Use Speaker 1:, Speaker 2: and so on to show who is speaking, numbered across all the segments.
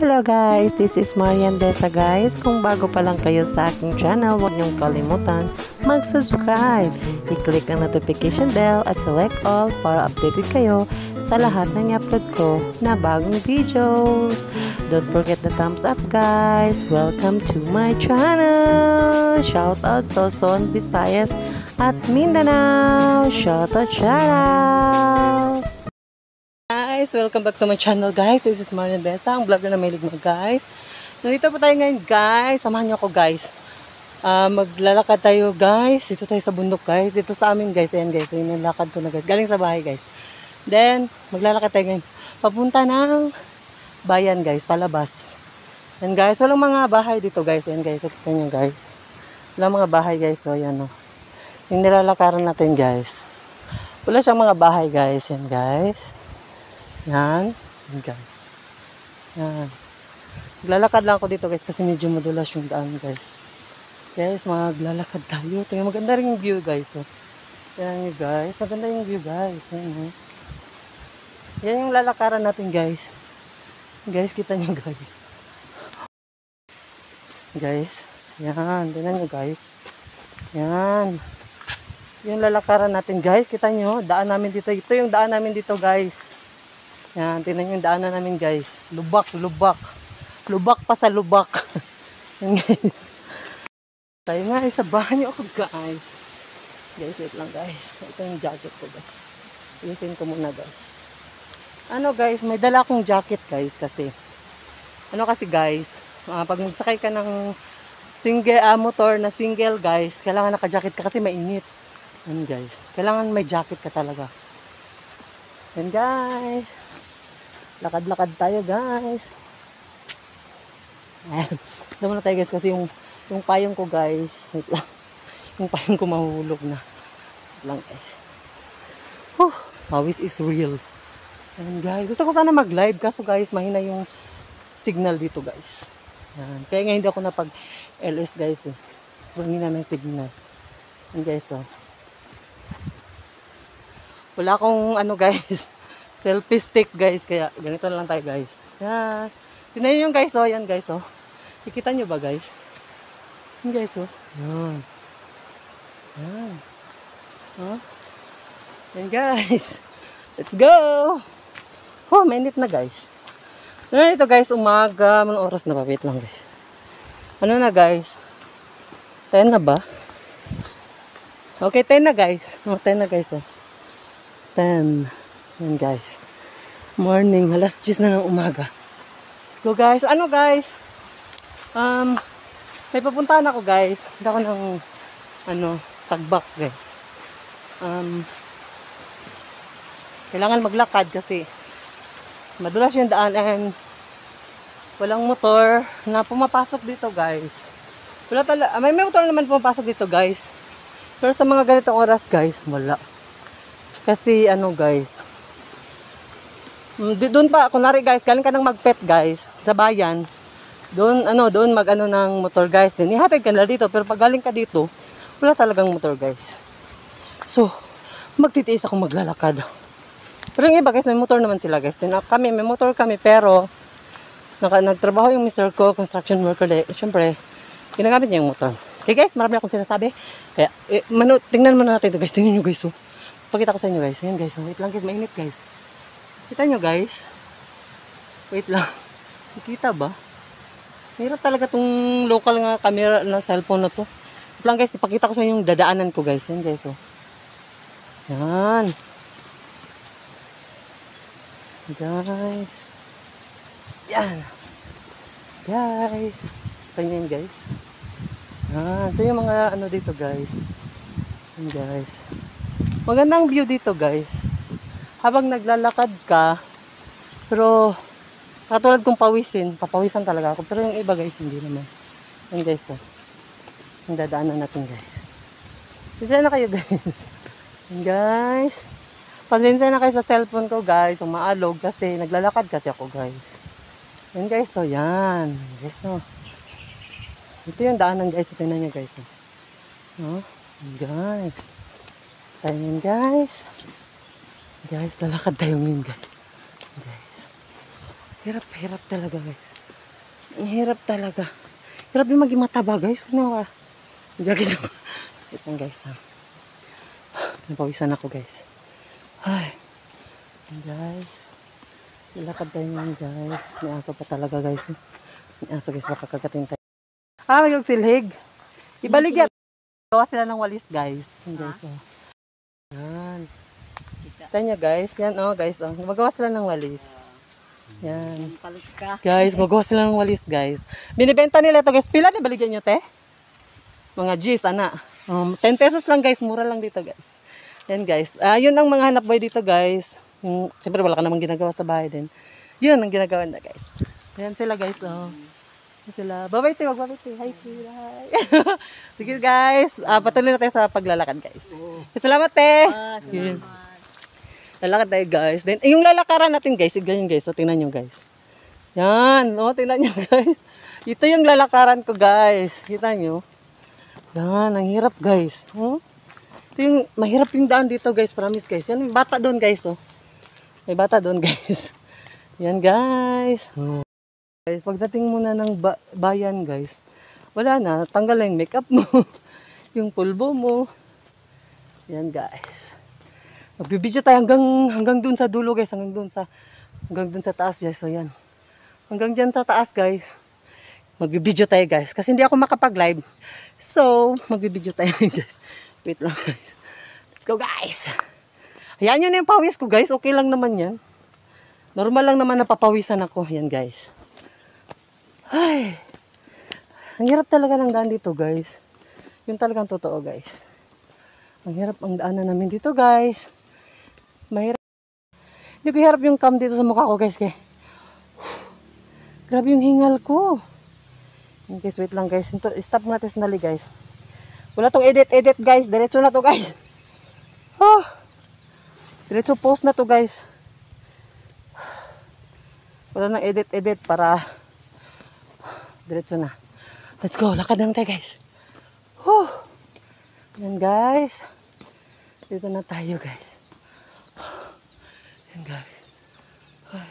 Speaker 1: Hello guys, this is Marian Desa guys. Kung bago pa lang kayo sa aking channel, huwag niyong kalimutan mag-subscribe. I-click ang notification bell at select all para updated kayo sa lahat ng i-upload ko na bagong videos. Don't forget the thumbs up guys. Welcome to my channel. Shout out Soson, Visayas at Mindanao. Shout out, shout out. Guys, welcome back to my channel guys. This is Marian Besa, ang vlogger na may ligma guys. Nandito po tayo ngayon guys. Samahan niyo ako guys. Uh, maglalakad tayo guys. Dito tayo sa bundok guys. Dito sa amin guys. Ayan guys. Ayan yung lakad ko na guys. Galing sa bahay guys. Then, maglalakad tayo ngayon. Papunta ng bayan guys. Palabas. Ayan guys. Walang mga bahay dito guys. Ayan guys. Kita niyo guys. Walang mga bahay guys. So, ayan o. Oh. Yung nilalakaran natin guys. Wala siyang mga bahay guys. Ayan guys. Yan. Yan guys. Yan. Maglalakad lang ako dito guys kasi medyo madulas yung daan guys. Guys, maglalakad tayo. Tingnan maganda rin yung view guys. Oh. Yan yung guys. Maganda yung view guys. Yan, oh. Yan yung lalakaran natin guys. Guys, kita nyo guys. Guys. Yan. Tingnan nyo guys. Yan. Yung lalakaran natin guys. Kita nyo. Daan namin dito. Ito yung daan namin dito guys. Yan, tingnan yung daanan namin guys. Lubak, lubak. Lubak pa sa lubak. Yan guys. Tayo nga, sa bahay niyo ako guys. Guys, wait lang guys. Ito yung jacket ko guys. Iusin ko muna guys. Ano guys, may dala akong jacket guys kasi. Ano kasi guys, uh, pag magsakay ka ng single uh, motor na single guys, kailangan naka-jacket ka kasi mainit. Yan guys. Kailangan may jacket ka talaga. Yan guys. Lakad-lakad tayo guys. Ayan. Dama na tayo guys kasi yung, yung payong ko guys. Wait lang. Yung payong ko mahuhulog na. Wait lang guys. Whew. Mawis is real. Ayan guys. Gusto ko sana mag-live kaso guys mahina yung signal dito guys. Ayan. Kaya nga hindi ako napag LS guys eh. Mahina ng signal. Ayan guys oh. Wala akong ano guys selfie stick guys. Kaya ganito lang tayo guys. Yan. Tingnan yung guys oh. Yan guys oh. Kikita nyo ba guys? Yan guys oh. Yan. Yan. Huh? Yan guys. Let's go. Oh, mainit na guys. Ano na ito guys? Umaga. Anong oras na ba? Wait lang guys. Ano na guys? 10 na ba? Okay, 10 na guys. Oh, 10 na guys oh. 10. Yan guys. Morning. Alas 10 na ng umaga. Let's go guys. Ano guys? Um, may papuntahan ako guys. Hindi ako ng ano, tagbak guys. Um, kailangan maglakad kasi madulas yung daan and walang motor na pumapasok dito guys. Wala tala, may, may motor naman pumapasok dito guys. Pero sa mga ganitong oras guys, wala. Kasi ano guys, doon pa, kunwari guys, galing ka nang magpet guys, sa bayan. Doon, ano, doon mag ano ng motor guys. Din, ihatid ka na dito. Pero pag galing ka dito, wala talagang motor guys. So, magtitiis ako maglalakad. Pero yung iba guys, may motor naman sila guys. Din, kami, may motor kami, pero naka, nagtrabaho yung mister ko, construction worker. De, Siyempre, ginagamit niya yung motor. Okay guys, marami akong sinasabi. Kaya, eh, mano, tingnan mo natin ito guys. Tingnan nyo guys. Oh. Pakita ko sa inyo guys. Ayan guys. Oh, wait lang guys, mainit guys. Kita nyo guys. Wait lang. Kita ba? Hirap talaga tong local nga camera na cellphone na to. Wait lang guys, ipakita ko sa inyo yung dadaanan ko guys. Yan guys oh. Yan. Guys. Yan. Guys. Kanya yan guys. Ah, ito yung mga ano dito guys. Yan guys. Magandang view dito guys habang naglalakad ka, pero katulad kong pawisin, papawisan talaga ako. Pero yung iba guys, hindi naman. Yan guys, oh. Yung dadaanan natin guys. Pasensya na kayo guys. Guys. Pasensya na kayo sa cellphone ko guys. Umaalog kasi naglalakad kasi ako guys. Yan guys, oh yan. Guys, oh. Ito yung daanan guys. Tingnan nyo guys. Oh. Yan guys. Tayo guys. Guys, lalakad tayo ngayon guys. Guys. Hirap, hirap talaga guys. Hirap talaga. Hirap yung maging mataba, guys. Ano ka? Jacket ko. Wait lang, guys. Ha? Napawisan ako, guys. Ay. Guys. Nilakad tayo ngayon, guys. May aso pa talaga, guys. May aso, guys. Baka kagatin tayo. Ah, may silhig. Ibalik yan. Gawa sila ng walis, guys. Guys. Oh. Yan. Kita nyo, guys. Yan, oh, guys. Oh. Magawa sila ng walis. Yan.
Speaker 2: Palit ka.
Speaker 1: Guys, magawa sila ng walis, guys. Binibenta nila ito, guys. Pila na baligyan nyo, te? Mga G's, ana. Um, 10 pesos lang, guys. Mura lang dito, guys. Yan, guys. Ah, yun ang mga hanap boy dito, guys. Yung, siyempre, wala ka namang ginagawa sa bahay din. Yun ang ginagawa na, guys. Yan sila, guys. Oh. Sila. Bye-bye, te. Wag-bye, te. Hi, sila. Hi. Sige, guys. Ah, patuloy na tayo sa paglalakad, guys. Salamat, te. Yun. Lalakad tayo guys. Then, yung lalakaran natin guys, ganyan guys. So, tingnan nyo guys. Yan. O, tingnan nyo guys. Ito yung lalakaran ko guys. Kita nyo. Yan. Ang hirap guys. Oh. Ito yung, mahirap yung daan dito guys. Promise guys. Yan, may bata doon guys. Oh. May bata doon guys. Yan guys. Oh. Guys, pagdating muna ng ba- bayan guys, wala na. Tanggal na yung makeup mo. yung pulbo mo. Yan guys. Magbibideo tayo hanggang hanggang dun sa dulo guys, hanggang dun sa hanggang dun sa taas guys. So yan. Hanggang diyan sa taas guys. Magbibideo tayo guys kasi hindi ako makapag-live. So, magbibideo tayo guys. Wait lang guys. Let's go guys. Ayan yun yung pawis ko guys. Okay lang naman yan. Normal lang naman napapawisan ako. Yan guys. Ay. Ang hirap talaga ng daan dito guys. Yun talagang totoo guys. Ang hirap ang daanan namin dito guys. Mahirap. Hindi ko hirap yung cam dito sa mukha ko guys. Kaya, grabe yung hingal ko. Guys, wait lang guys. Stop natin sandali guys. Wala tong edit-edit guys. Diretso na to guys. Oh. Diretso post na to guys. Wala nang edit-edit para diretso na. Let's go. Lakad na tayo guys. Oh. Yan guys. Dito na tayo guys. Yan guys. Ay.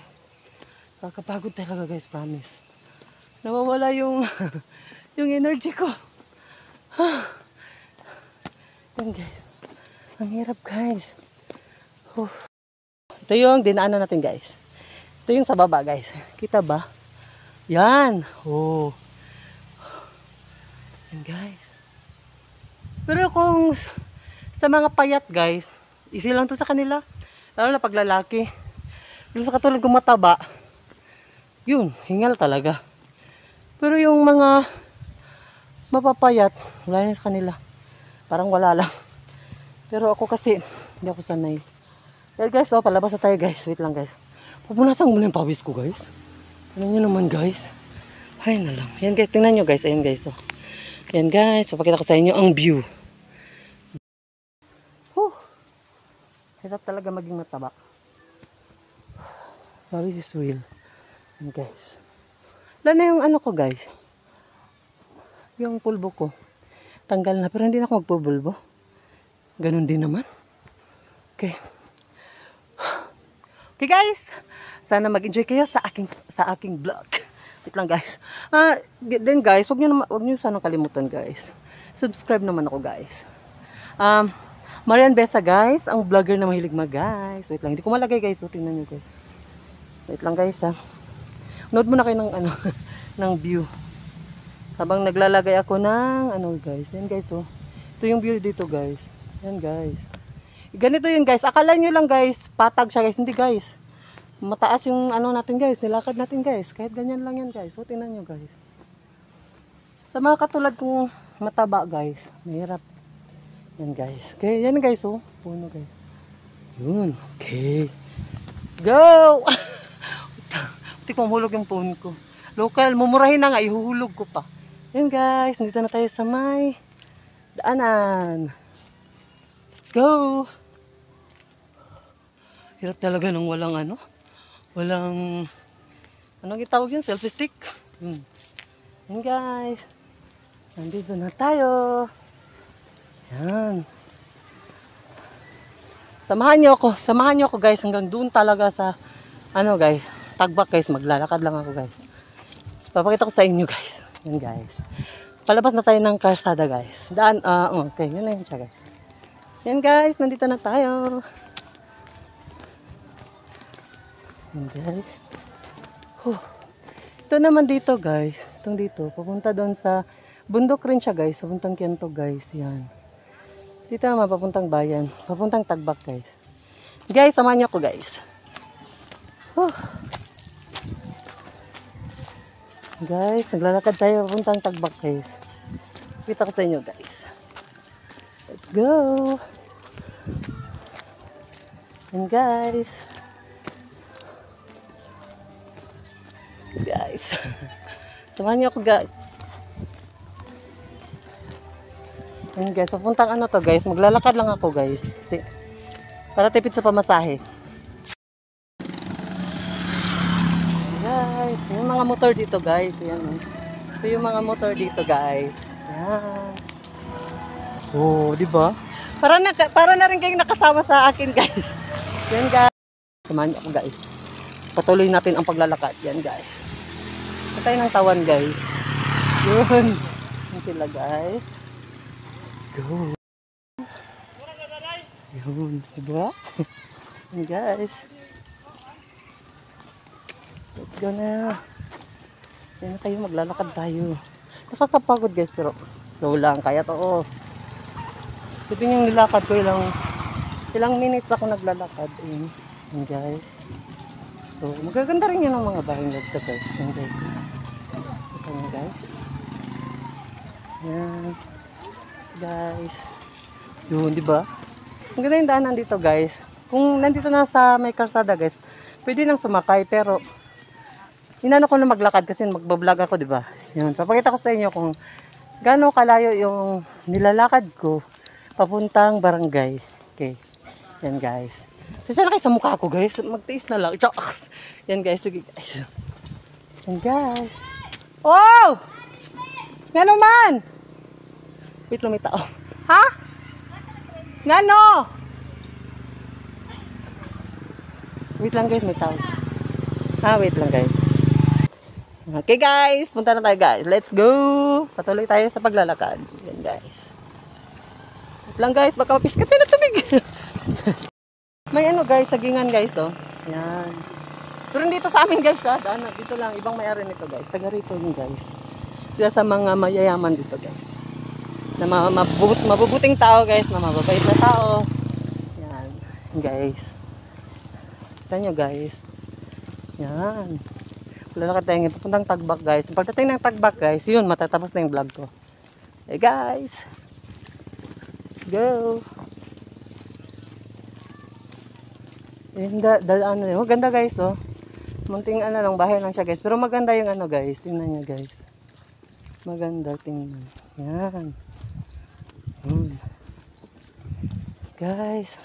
Speaker 1: Kakapagod talaga guys, promise. Nawawala yung yung energy ko. Yan guys. Ang hirap guys. Oh. Ito yung dinaanan natin guys. Ito yung sa baba guys. Kita ba? Yan. Oh. Yan guys. Pero kung sa mga payat guys, easy lang to sa kanila. Lalo na pag lalaki. Pero sa katulad kong mataba, yun, hingal talaga. Pero yung mga mapapayat, wala na sa kanila. Parang wala lang. Pero ako kasi, hindi ako sanay. Well guys, oh, palabas na tayo guys. Wait lang guys. Pupunasan muna yung pawis ko guys. Tingnan nyo naman guys. Ay na lang. Yan guys, tingnan nyo guys. Ayan guys. Oh. Yan guys, papakita ko sa inyo ang view. Hirap talaga maging mataba. Sorry si Swill. Yan guys. Wala na yung ano ko guys. Yung pulbo ko. Tanggal na pero hindi na ako magpubulbo. Ganun din naman. Okay. Okay guys. Sana mag-enjoy kayo sa aking sa aking vlog. Wait lang guys. Ah, then guys, wag niyo naman wag niyo sana kalimutan guys. Subscribe naman ako guys. Um, Marian Besa guys, ang vlogger na mahilig mag guys. Wait lang, hindi ko malagay guys. So, tingnan niyo guys. Wait lang guys ha. Note muna kayo ng ano, ng view. Habang naglalagay ako ng ano guys. Yan guys oh. Ito yung view dito guys. Yan guys. Ganito yun guys. Akala nyo lang guys, patag siya guys. Hindi guys. Mataas yung ano natin guys. Nilakad natin guys. Kahit ganyan lang yan guys. So tingnan nyo guys. Sa mga katulad kong mataba guys. Mahirap. Yan guys. Okay, yan guys oh. Puno guys. Yun. Okay. Let's go! Hindi ko mahulog yung phone ko. Local, mumurahin na nga. Ihuhulog ko pa. Yan guys. Dito na tayo sa may daanan. Let's go! Hirap talaga nung walang ano. Walang... Anong itawag yun? Selfie stick? Hmm. Yan guys. Nandito na tayo. Yan. Samahan niyo ako. Samahan niyo ako guys hanggang doon talaga sa ano guys. Tagbak guys. Maglalakad lang ako guys. Papakita ko sa inyo guys. Yan guys. Palabas na tayo ng karsada guys. Daan, ah, okay, yun na yun siya guys. Yan guys, nandito na tayo. Yan guys. Huh. Ito naman dito guys. Itong dito, papunta doon sa bundok rin siya guys. Papuntang Kianto guys. Yan. Dito naman, papuntang bayan. Papuntang tagbak guys. Guys, samahan niyo ako guys. Huh. Guys, naglalakad tayo papuntang tagbak guys. Kita ko sa inyo guys. Let's go! And guys. Guys. Samahan niyo ako guys. And guys, papuntang ano to guys. Maglalakad lang ako guys. Kasi para tipid sa pamasahe. Guys, yung mga motor dito guys. Yan. oh. Ito yung mga motor dito guys. Yan. Oh, di ba? Para na para na rin kayong nakasama sa akin guys. Yan guys. Samahan niyo ako guys. Patuloy natin ang paglalakad. Yan guys. Patay ng tawan guys. Yun. Yan sila guys. Go. Yun. Diba? Yan guys. Let's go na. Yan na kayo, maglalakad tayo. Nakakapagod guys, pero go lang. Kaya to, oh. Sipin yung nilakad ko, ilang, ilang minutes ako naglalakad. Yan, yan guys. So, magaganda rin yun ang mga bahay dito guys. Yan guys. Ito nga guys. Yan. Guys. Yun, di ba? Ang ganda yung daanan dito guys. Kung nandito na sa may karsada guys, pwede nang sumakay pero inano ko na maglakad kasi magbablog ako, di ba? Yun, papakita ko sa inyo kung gaano kalayo yung nilalakad ko papuntang barangay. Okay. Yan guys. Kasi na kayo sa mukha ko guys. Magtiis na lang. Chocks. Yan guys. Sige guys. Yan guys. Oh! Nga naman! Wait may tao. Ha? Ngano? Wait lang guys, may tao. Ha, wait lang guys. Okay guys, punta na tayo guys. Let's go! Patuloy tayo sa paglalakad. Yan guys. Wait lang guys, baka mapiskat na tubig. may ano guys, sagingan guys oh. Yan. Pero dito sa amin guys ha. Daan, dito lang, ibang may-ari nito guys. Taga rito yun guys. Sila sa mga mayayaman dito guys. Na ma mabubut mabubuting tao guys, na mababait na tao. Yan. Guys. Kita nyo guys. Yan. Lalakad tayo ngayon. Papuntang tagbak guys. Pagdating ng tagbak guys, yun, matatapos na yung vlog ko. Hey guys. Let's go. Yung da, da, ano yun. Maganda guys oh. Munting ano lang, bahay lang siya guys. Pero maganda yung ano guys. Tingnan nyo guys. Maganda, tingnan. Yan. Guys.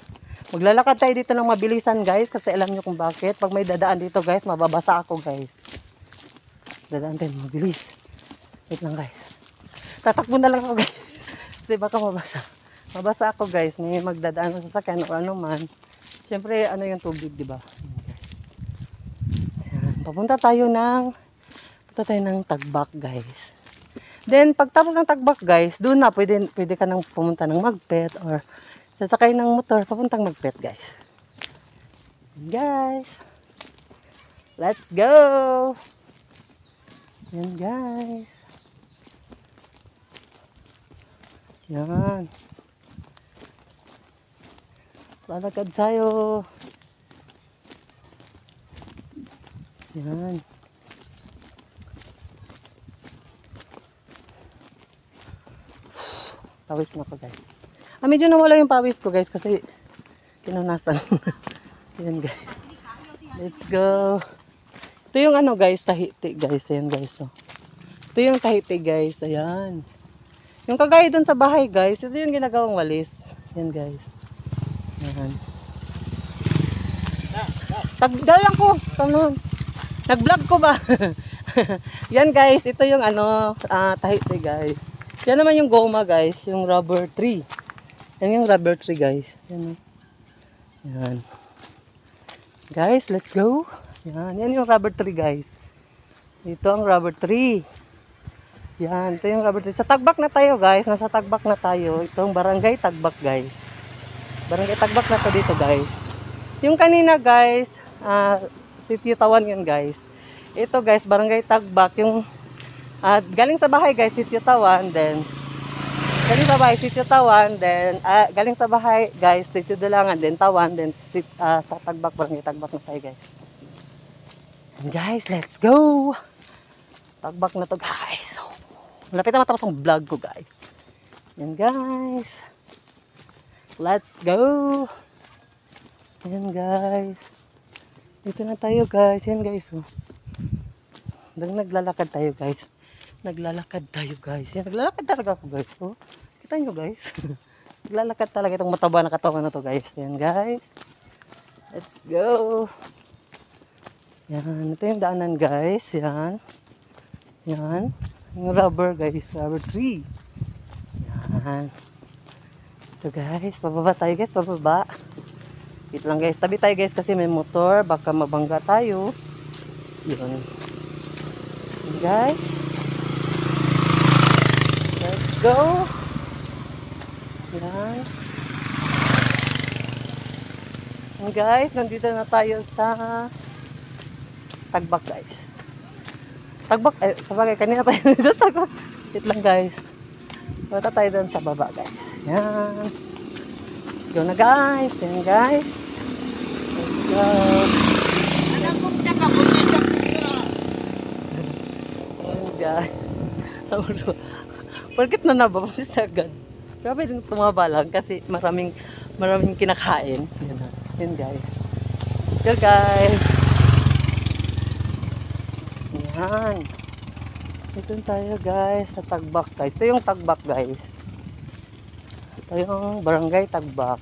Speaker 1: Maglalakad tayo dito ng mabilisan guys. Kasi alam nyo kung bakit. Pag may dadaan dito guys, mababasa ako guys. Dadaan tayo mabilis. Wait lang guys. Tatakbo na lang ako guys. Kasi baka mabasa. Mabasa ako guys. May magdadaan sa sasakyan o ano man. Siyempre, ano yung tubig, di ba? Papunta tayo ng Punta tayo ng tagbak guys. Then, pagtapos ng tagbak guys, doon na pwede, pwede ka nang pumunta ng magpet or sasakay ng motor, papuntang magpet guys. Guys. Let's go! Yan guys. Yan. Lalakad tayo. Yan. Pawis na ko guys. Ah, medyo nawala yung pawis ko guys kasi pinunasan. Yan guys. Let's go. Ito yung ano guys, tahiti guys. Ayan guys. Oh. Ito yung tahiti guys. Ayan. Yung kagaya dun sa bahay guys, ito yung ginagawang walis. Yan guys. Ayan. Tagdala lang ko. Saan Nag-vlog ko ba? Yan guys, ito yung ano, uh, tahiti guys. Yan naman yung goma guys, yung rubber tree. Yan yung rubber tree guys. Yan. oh. Yan. Guys, let's go. Yan, yan yung rubber tree guys. Ito ang rubber tree. Yan, ito yung rubber tree. Sa Tagbak na tayo guys. Nasa Tagbak na tayo. Itong barangay Tagbak guys. Barangay Tagbak na to dito guys. Yung kanina guys, ah, Sitio Tawan yun guys. Ito guys, barangay Tagbak. Yung ah, galing sa bahay guys, Sitio Tawan. Then, galing sa bahay, Sitio Tawan. Then, ah, galing sa bahay guys, Sitio Dulangan. Then, Tawan. Then, sit, ah, sa Tagbak, barangay Tagbak na tayo guys. And guys, let's go! Tagbak na to guys. Malapit na matapos ang vlog ko guys. Yan guys. Let's go! Yan guys. Dito na tayo guys. Yan guys. Oh. Nag naglalakad tayo guys. Naglalakad tayo guys. Yan, naglalakad talaga ako guys. Oh. Kita nyo guys. naglalakad talaga itong mataba na katawan na to guys. Yan guys. Let's go! Yan, ito yung daanan guys. Yan. Yan. Yung rubber guys, rubber tree. Yan. Ito guys, pababa tayo guys, pababa. Wait lang guys, tabi tayo guys kasi may motor, baka mabangga tayo. Yun. Yan, guys. Go. Yan. Yan guys, nandito na tayo sa Tagbak guys. Tagbak, eh, sa bagay, kanina tayo dito tagbak. Wait lang guys. Punta tayo doon sa baba guys. Yan. Let's go na guys. Yan guys. Let's go. Yan guys. Bakit na nababasis na agad? Grabe rin tumaba lang kasi maraming maraming kinakain. Yan, yan guys. Go guys. Yan. Ito tayo guys sa Tagbak guys. Ito yung Tagbak guys. Ito yung barangay Tagbak.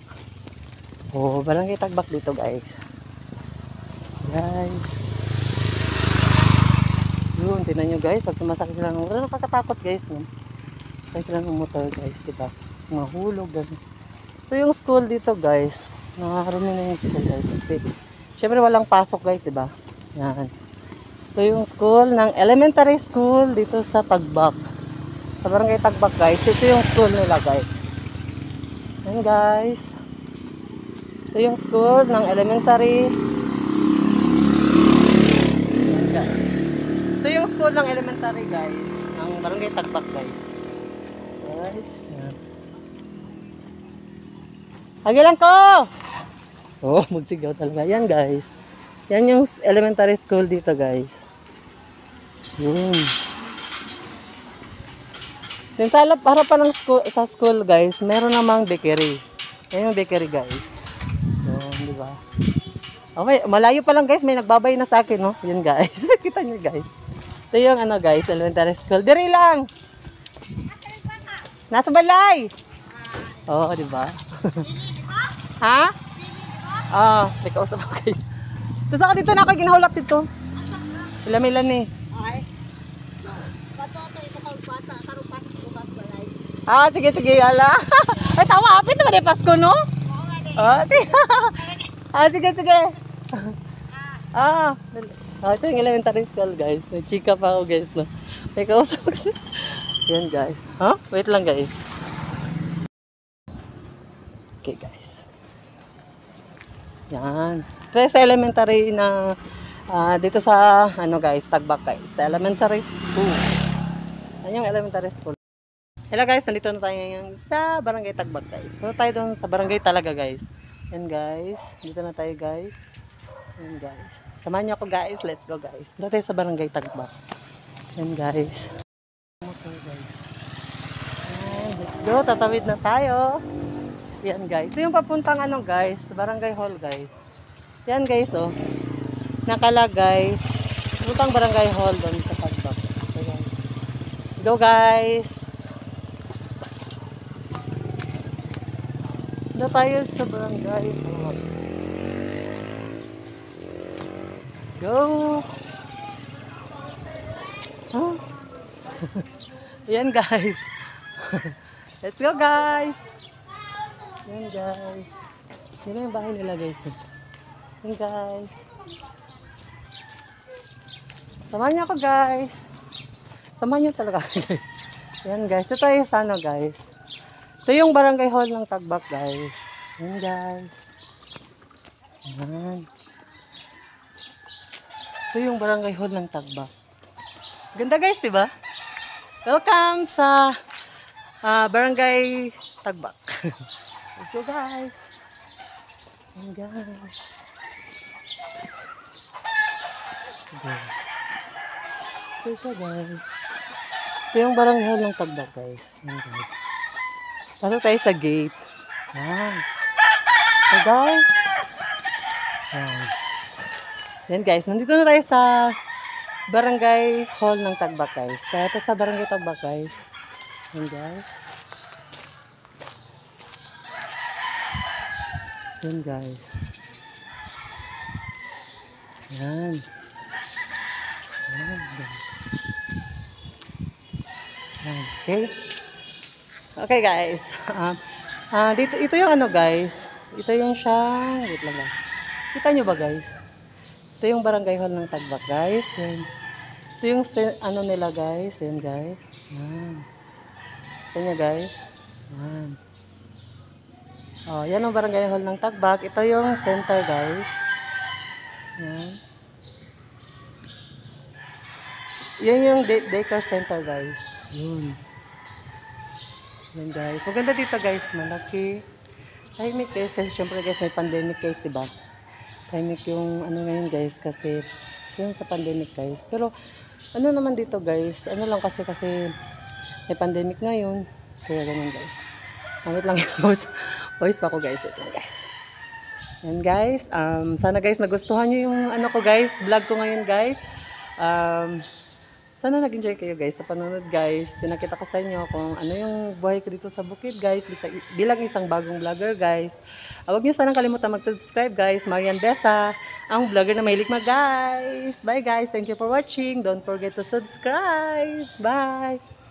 Speaker 1: Oh, barangay Tagbak dito guys. Guys. Yun, tinan nyo guys. Pag sumasakit sila ng motor, nakakatakot guys. No? Sakit sila ng motor guys, diba? Mahulog ganun. Ito yung school dito guys. Nakakarumi na yung school guys. Kasi, syempre walang pasok guys, diba? Yan. Ito yung school ng elementary school dito sa Tagbak. Sa barangay Tagbak guys. Ito yung school nila guys. Yan guys. Ito yung school ng elementary. Yan guys. School ng elementary guys. Ng barangay Tagbak guys. Guys. Hagilan ko! Oh, magsigaw talaga. Yan guys. Yan yung elementary school dito, guys. Yun. Yung sa harap- harapan ng school, sa school, guys, meron namang bakery. Yan yung bakery, guys. Yun, di ba? Okay, malayo pa lang, guys. May nagbabay na sa akin, no? Yun, guys. Kita nyo, guys. Ito yung, ano, guys, elementary school. Diri lang! Nasa balay! Oo, di ba? ha? Ah, may kausap ako, guys. Tapos ako dito na ako ginahulak dito. Ilan-ilan eh.
Speaker 2: Ay. Bato ito kang bata, karong pasok ko ba balay.
Speaker 1: Ah, sige, sige, ala. Ay, tama, apit naman yung Pasko, no? Ah, sige. ah, sige, sige. ah, ah, ito yung elementary school, guys. Chika pa ako, guys, no? May kausap ko. Yan, guys. Huh? Wait lang, guys. Okay, guys. Yan. Ito sa elementary na ah, dito sa ano guys, Tagbak guys. Sa elementary school. Yan yung elementary school. Hello guys, nandito na tayo ngayon sa Barangay Tagbak guys. Punta tayo doon sa barangay talaga guys. Yan guys. Dito na tayo guys. Yan guys. Samahan niyo ako guys. Let's go guys. Punta tayo sa Barangay Tagbak. Yan guys. Motor guys. Yan, let's go. Tatawid na tayo. Yan guys. Ito yung papuntang ano guys, Barangay Hall guys. Yan guys oh. Nakalagay papuntang Barangay Hall doon sa Tagbak. So, yan. Let's go guys. Doon tayo sa Barangay Hall. Let's go. Huh? Yan guys. Let's go guys. Yan guys. Na yung bahay nila guys. eh. Yan guys. Samahan niyo ako guys. Samahan niyo talaga ako guys. Yan guys. Ito tayo sa ano guys. Ito yung barangay hall ng Tagbak guys. Yan guys. Yan. Ito yung barangay hall ng Tagbak. Ganda guys, di ba? Welcome sa ah, barangay Tagbak. Let's go guys. Yan guys. Sige. Ito siya guys. Ito yung barangay hall ng Tagbak guys. Yan guys. Pasok tayo sa gate. Yan. So guys. Yan. Yan guys, nandito na tayo sa barangay hall ng Tagbak guys. Ito sa barangay Tagbak guys. Yan guys. Yan guys. Yan. Yan guys. Yan. Okay. Okay guys. Um, ah dito, ito yung ano guys. Ito yung siyang, wait lang guys. Kita nyo ba guys? Ito yung barangay hall ng Tagbak guys. Ito yung ano nila guys. Yan guys. Yan. Ito nyo guys. Yan. Oh, yan ang barangay hall ng Tagbak. Ito yung center guys. Yan. Yan yung day- daycare center guys. Yun. Yan guys. Maganda dito guys. Malaki. Tahimik guys. Kasi syempre guys may pandemic guys, di ba? Tahimik yung ano ngayon guys. Kasi yun sa pandemic guys. Pero ano naman dito guys. Ano lang kasi kasi may pandemic ngayon. Kaya ganun guys. Wait lang guys. Voice, pa ko guys. Wait lang guys. Yan guys. Um, sana guys nagustuhan nyo yung ano ko guys. Vlog ko ngayon guys. Um, sana nag-enjoy kayo guys sa panonood guys. Pinakita ko sa inyo kung ano yung buhay ko dito sa bukid guys. Bilang isang bagong vlogger guys. Uh, huwag nyo sanang kalimutan mag-subscribe guys. Marian Besa, ang vlogger na mahilig mag guys. Bye guys. Thank you for watching. Don't forget to subscribe. Bye.